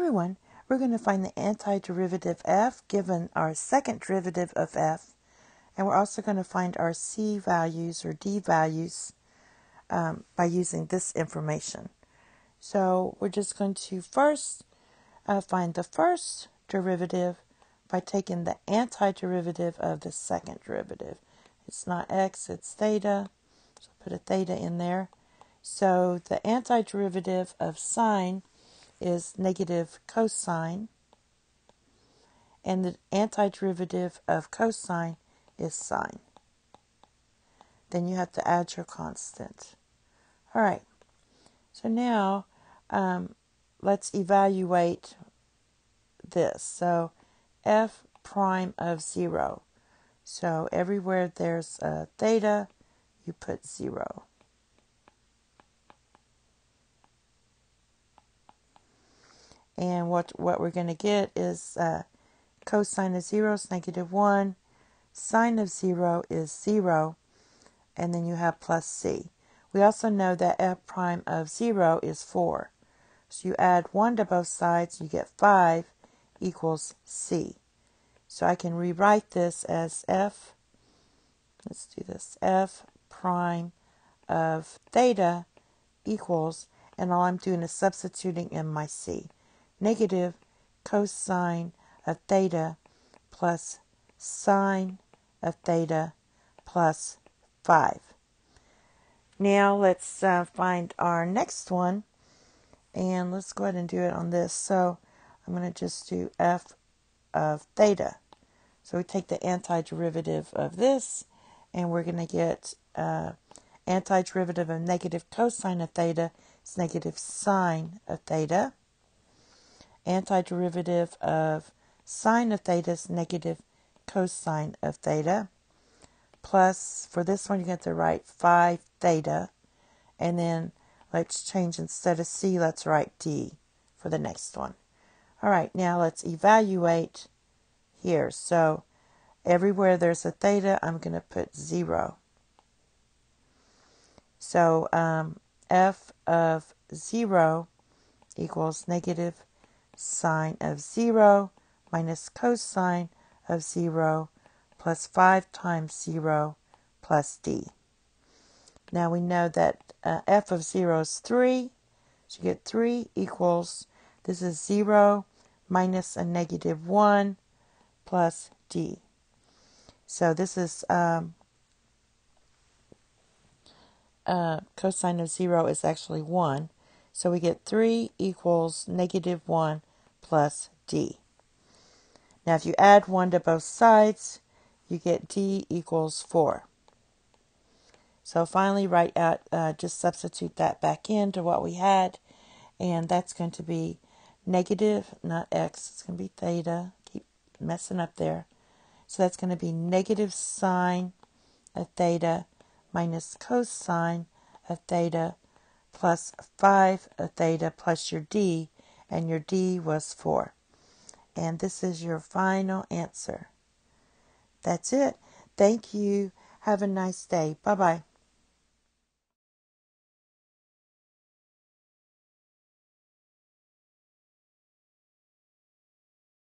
everyone, we're going to find the antiderivative f given our second derivative of f, and we're also going to find our c values or d values um, by using this information. So we're just going to first uh, find the first derivative by taking the antiderivative of the second derivative. It's not x, it's theta. So put a theta in there. So the antiderivative of sine is negative cosine, and the antiderivative of cosine is sine. Then you have to add your constant. All right, so now um, let's evaluate this. So f prime of 0. So everywhere there's a theta, you put 0. And what, what we're going to get is uh, cosine of 0 is negative 1, sine of 0 is 0, and then you have plus c. We also know that f prime of 0 is 4. So you add 1 to both sides, you get 5 equals c. So I can rewrite this as f, let's do this, f prime of theta equals, and all I'm doing is substituting in my c negative cosine of theta plus sine of theta plus 5. Now let's uh, find our next one and let's go ahead and do it on this. So I'm going to just do f of theta. So we take the antiderivative of this and we're going to get uh, antiderivative of negative cosine of theta is negative sine of theta antiderivative of sine of theta is negative cosine of theta. Plus, for this one, you get to write 5 theta. And then let's change instead of c, let's write d for the next one. All right, now let's evaluate here. So everywhere there's a theta, I'm going to put 0. So um, f of 0 equals negative sine of 0 minus cosine of 0 plus 5 times 0 plus d. Now we know that uh, f of 0 is 3. So you get 3 equals, this is 0 minus a negative 1 plus d. So this is um, uh, cosine of 0 is actually 1. So we get 3 equals negative 1 plus d. Now, if you add 1 to both sides, you get d equals 4. So finally, write out, uh, just substitute that back into what we had, and that's going to be negative, not x, it's going to be theta. Keep messing up there. So that's going to be negative sine of theta minus cosine of theta plus 5 of theta plus your d and your D was 4. And this is your final answer. That's it. Thank you. Have a nice day. Bye bye.